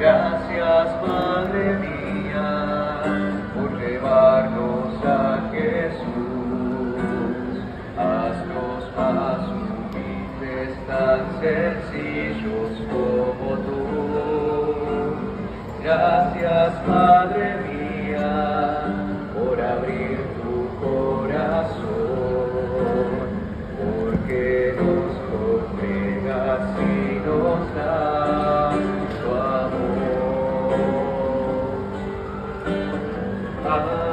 Gracias, Madre mía, por llevarnos a Jesús. Haznos más humildes, tan sencillos como tú. Gracias, Madre mía. 啊